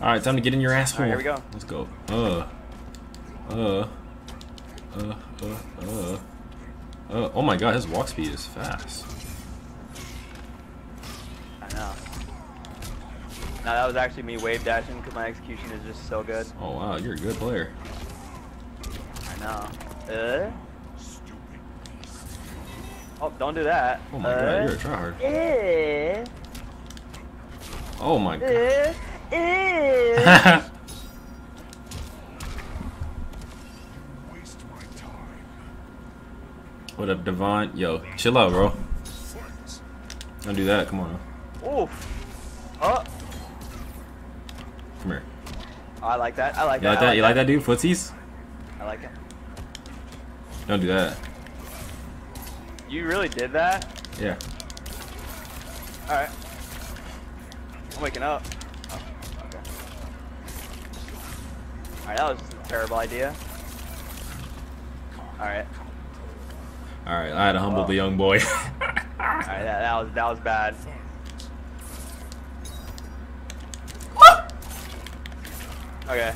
Alright, time to get in your asshole. Alright, here we go. Let's go. Uh. Uh. Uh, uh, uh. Uh, oh my god, his walk speed is fast. I know. No, that was actually me wave dashing because my execution is just so good. Oh wow, you're a good player. I know. Uh? Oh, don't do that. Oh my uh, god, you're a tryhard. Eh, Oh my god. eh, eh. what up, Devon? Yo, chill out, bro. Don't do that. Come on. Oof. Oh, Come here. I like that. I like You that. like I that? You like that, dude? Footsies? I like it. Don't do that. You really did that? Yeah. Alright. I'm waking up. Oh, okay. Alright, that was a terrible idea. Alright. Alright, I had to humble the young boy. Alright, that, that was that was bad. Okay.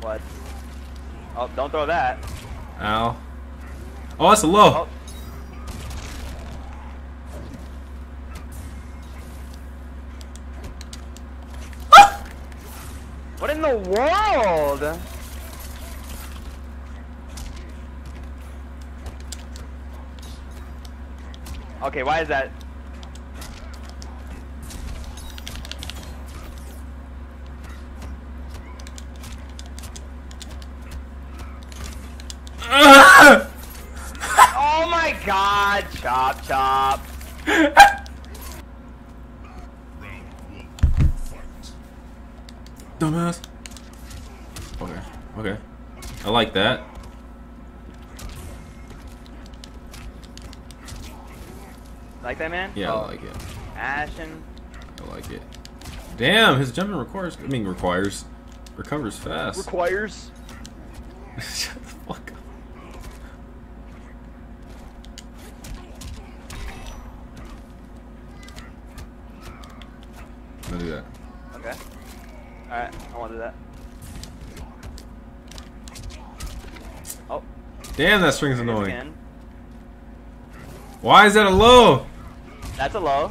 What? Oh, don't throw that. Ow. Oh, that's a low. Oh. What in the world? Okay, why is that? Oh my god, chop chop. Dumbass. Okay. I like that. Like that, man? Yeah, Oh, I like it. Ashen. I like it. Damn, his jumping requires. I mean, requires. Recovers fast. Requires. Shut the fuck up. Don't do that. Okay. Alright, I want to do that. Damn, that string's annoying. again. Why is that a low? That's a low.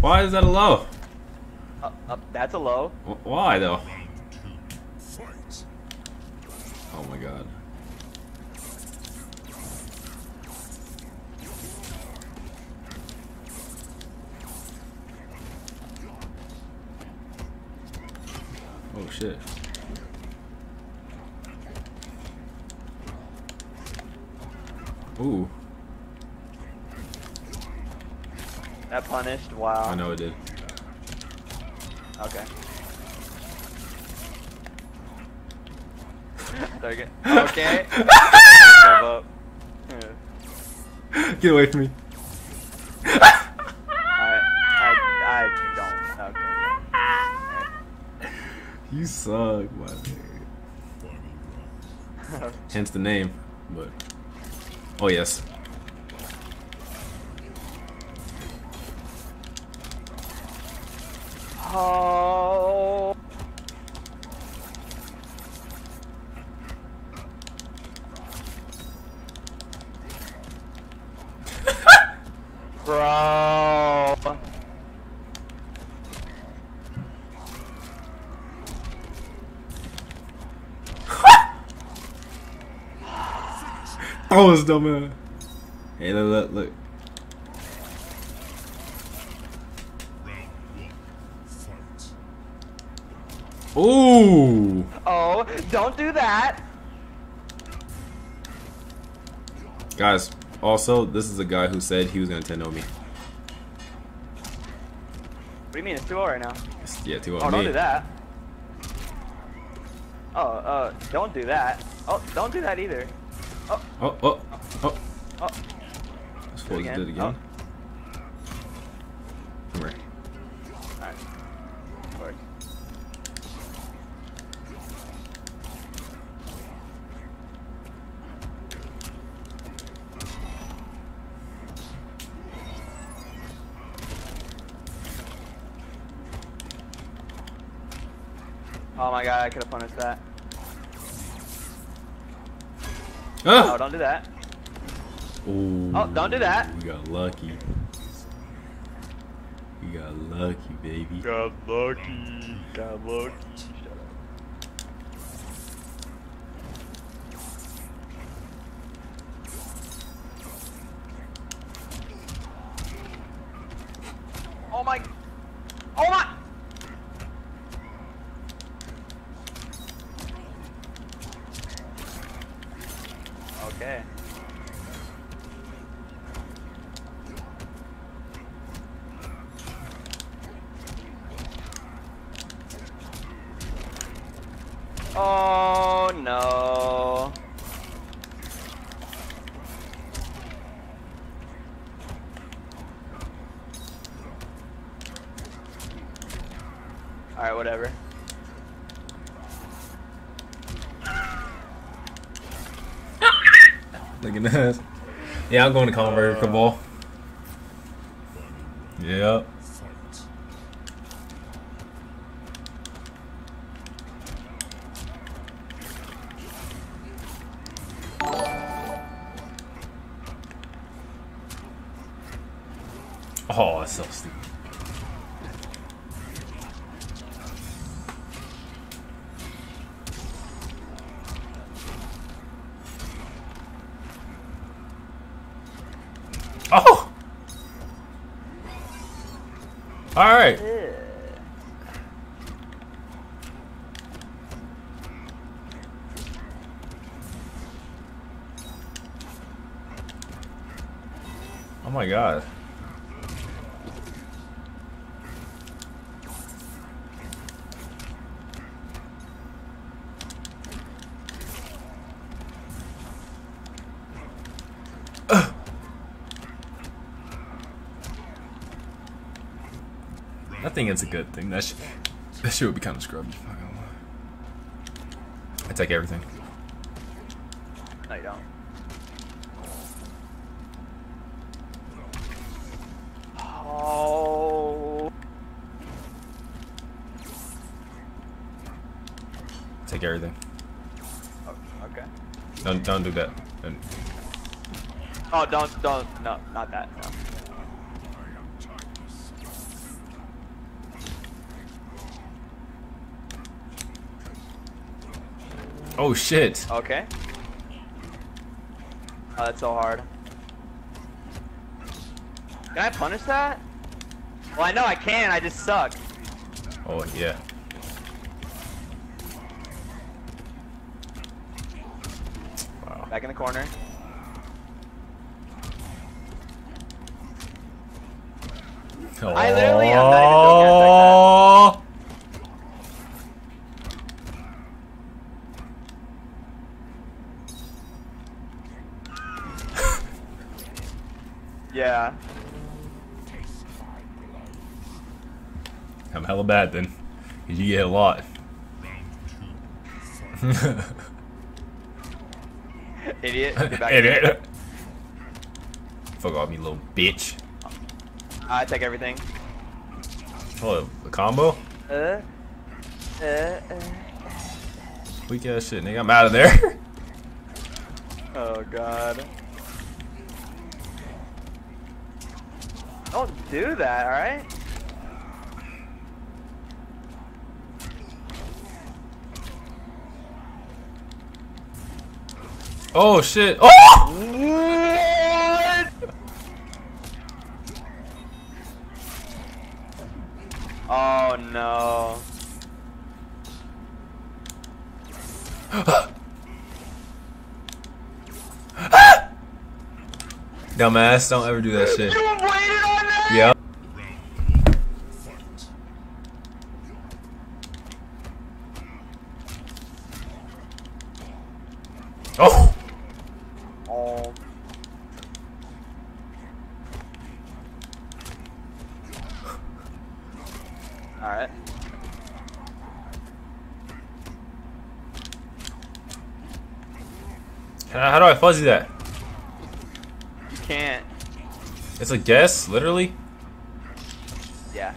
Why is that a low? Up, up, that's a low. Wh- Why though? Oh my god. Oh shit. Ooh, That punished. Wow. I know it did. Okay. Target. Okay. Get away from me. Alright. I, I don't. Okay. You suck, my man. Hence the name, but oh yes. Oh. Bro. Dumb man. Hey, look, look, look. Ooh, Oh, don't do that. guys. Also, this is a guy who said he was gonna 10 me. What do you mean? It's 2 right now. It's- Yeah, 2 Oh, don't do that. Oh, uh, don't do that. Oh, don't do that either. Oh, oh, oh, oh. oh. This fool did it again. Oh. Come here. Alright. Work. Oh my god, I could have punished that. Oh, don't do that. Ooh, Oh, don't do that. We got lucky. We got lucky, baby. Got lucky. Got lucky. Shut up. Oh my. Oh my. Okay. Oh no. Alright, whatever. Look at this. Yeah, I'm going to Convert Kabal. Yep. Oh, Oh! Alright. Oh my god. I think it's a good thing. That, sh that shit would be kind of scrubbed. I'm not gonna lie. I take everything. No, you don't. Oh. Take everything. Oh, Okay. Don't don't do that. And Oh, don't, don't, no, not that. No. Oh shit! Okay. Oh, that's so hard. Can I punish that? Well, I know I can, I just suck. Oh yeah. Wow. Back in the corner. Oh. I literally am not even joking, I I'm hella bad then. 'Cause you get a lot. Idiot. Idiot. Fuck off, you little bitch. I take everything. Oh, a combo? Uh, uh, uh. Weak ass shit, nigga. I'm out of there. Oh god. Don't do that, alright? Oh shit. Oh! What? Oh no. Dumbass, don't ever do that shit. You waited on that? Yep. Oh! Oh. Alright. How how do I fuzzy that? You can't. It's a guess, literally? Yeah.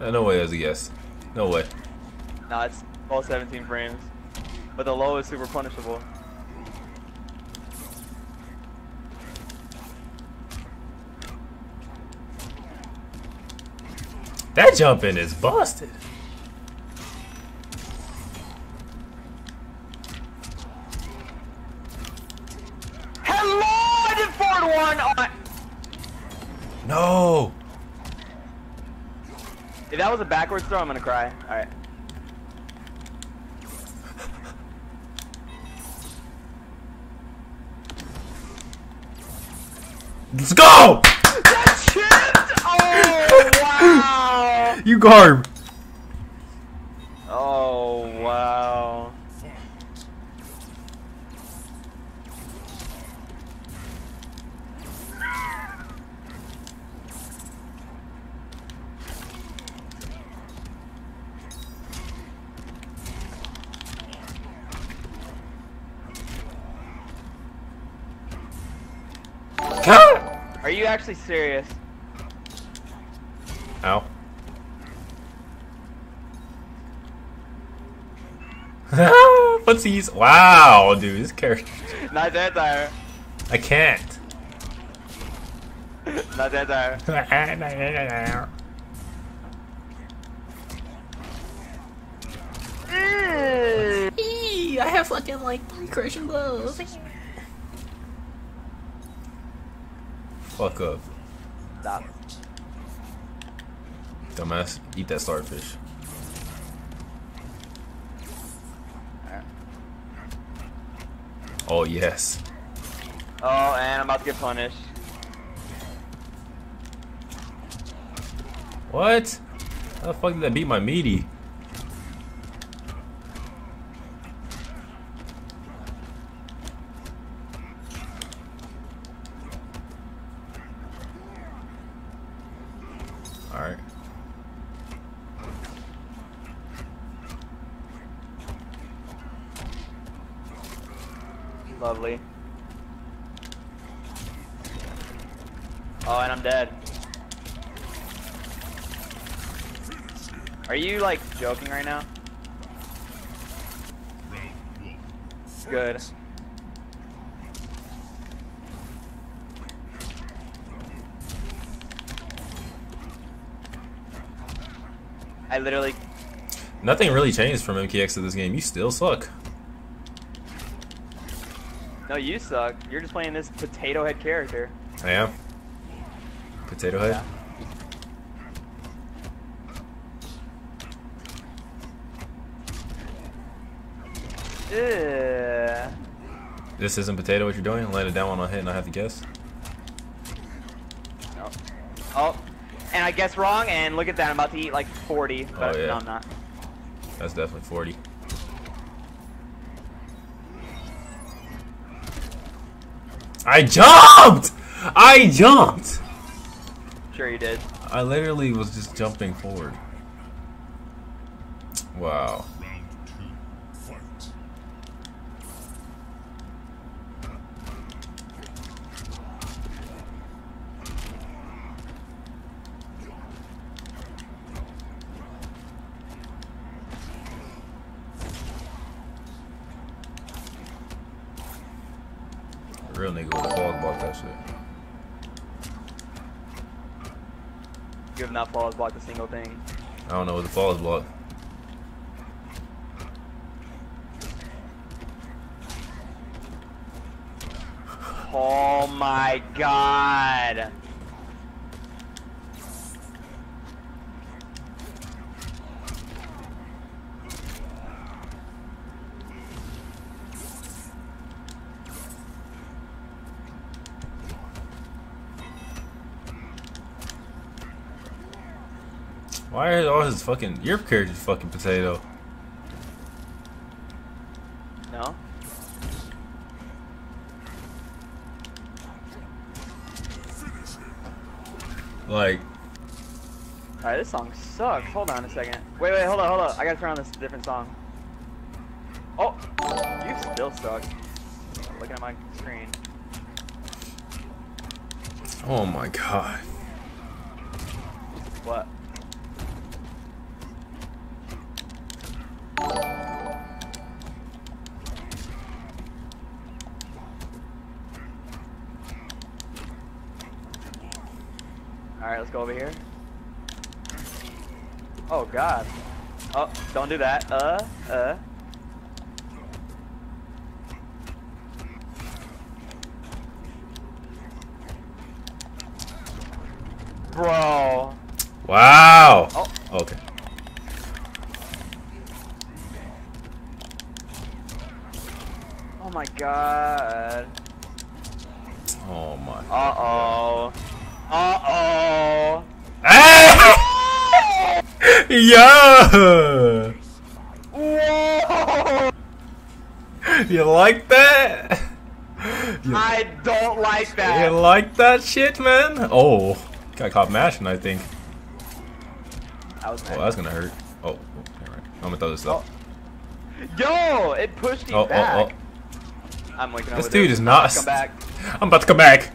Uh, no way was a guess. No way. Nah, it's all 17 frames. But the low is super punishable. That jumping is busted. Hello! I did forward one on. No. If that was a backwards throw, I'm gonna cry. Alright. Let's go. That chipped! Oh, wow! You garb. Oh, wow. Are you actually serious? Ow. Footsies. Wow, dude, this character. Not that tire. I can't. Not that tire. Mm. I have fucking like three crushing blows. Fuck up, Stop. dumbass. Eat that starfish. Oh yes. Oh, and I'm about to get punished. What? How the fuck did that beat my meaty? Alright. Lovely. Oh, and I'm dead. Are you like joking right now? Good. I literally Nothing really changed from MKX to this game. You still suck. No, you suck. You're just playing this potato head character. I am. Potato head. Yeah. Ugh. This isn't potato what you're doing? Land it down when I hit and I have to guess. No. Oh, and I guess wrong. And look at that. I'm about to eat like 40, but Oh, yeah. no, I'm not. That's definitely 40. I jumped! I jumped! Sure, you did. I literally was just jumping forward. Wow. You have not flawless blocked a single thing. I don't know what the flawless block. Oh my god. Why are all his fucking your character's fucking potato? No? Like, Alright, this song sucks. Hold on a second. Wait, wait, hold on, hold on. I gotta turn on this different song. Oh! You still suck. Looking at my screen. oh my god. What? Alright, let's go over here. Oh god. Oh, don't do that. Uh, uh. Bro. Wow. Oh. Okay. Oh my god. Oh my. Uh oh. Uh oh. Hey! yeah. Whoa! You like that? You, I don't like that. you like that shit, man? Oh, got caught mashing. I think. I was Oh, that's gonna hurt. Oh, oh. I'm gonna throw this up. Yo, it pushed me Oh, oh, back. oh. I'm looking This dude there. is not- I'm about to come back.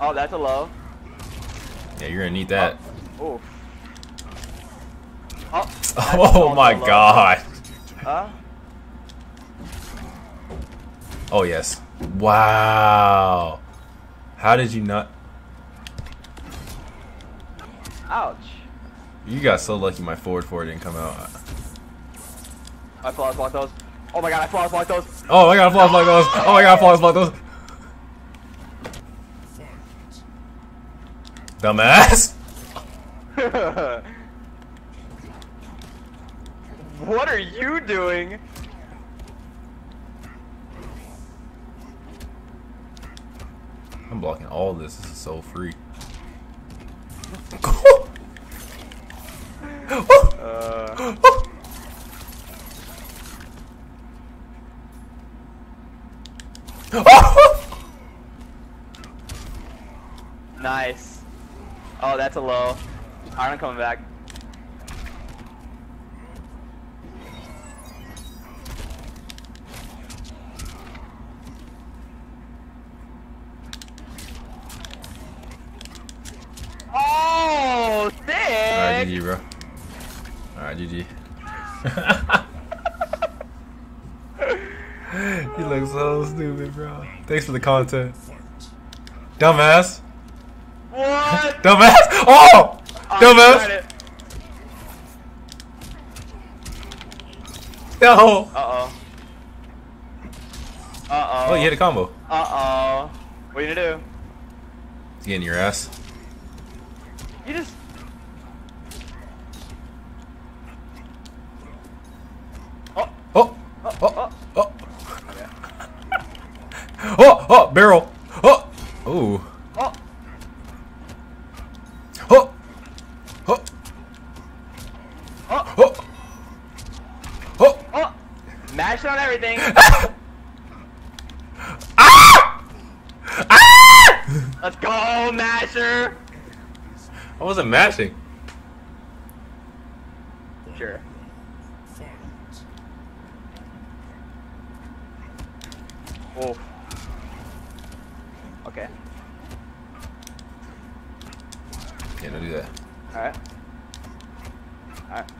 Oh, that's a low. Yeah, you're gonna need that. Oof. Oh, Oh, my god. Uh, Oh yes. Wow. How did you not? ouch. You got so lucky. My forward four didn't come out. I flawless block those. Oh my god, I flawless block those. Oh, my god, I flaws like those. Oh, my god, I flaws like those. Dumbass. what are you doing? I'm blocking all this. This is so free. Uh, nice. Oh, that's a low. Alright, I'm coming back. Oh, sick! Alright, GG, bro. Alright, GG. you look so stupid, bro. Thanks for the content. Dumbass. What? Dumbass. Oh! Oh, Dumbass. No. Uh-oh. Uh-oh. Oh, you hit a combo. Uh-oh. What are you gonna do? It's getting your ass. You just... Oh, Oh. oh, Oh. oh. Oh. Oh. Oh. Barrel. Oh. Ooh. Oh, Oh. Oh. oh, Oh. Oh. oh. Mash on everything. Ah! Ah! Let's go, Masher. I wasn't matching. Sure. Oh. Okay. Yeah, don't do that. Alright. Alright.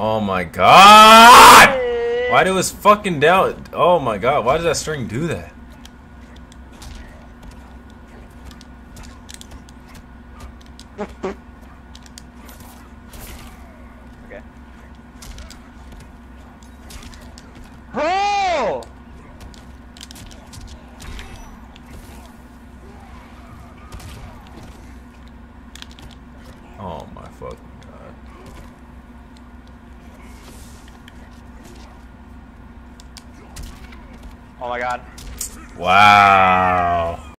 Oh my god! Uh. Why do his fucking doubt? Oh my god! Why does that string do that?